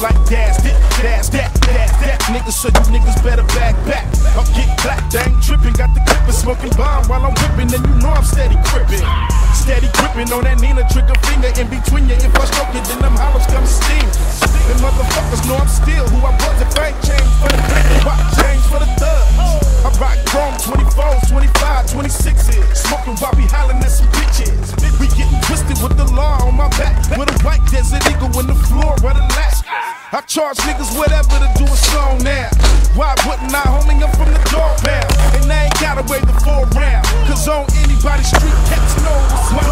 like das, this, das, that, that, that. Niggas, so you niggas better back back. I'll get clapped, ain't tripping. Got the clipper smoking bomb while I'm whipping, and you know I'm steady gripping. Steady gripping on that Nina trigger finger in between you. If I stroke it, then them hollows come steam. Them motherfuckers know I'm still who I was. If I ain't changed for the clip, rock change for the thug. I rock chrome 24s, 25, 26s. Smoking while we hollering at some bitches. We getting twisted with the law on my back. With a white desert eagle in I charge niggas whatever to do a song now. Why wouldn't I, homie? I'm from the dog pound. And I ain't gotta wait the full round. Cause on anybody's street, cats know what's my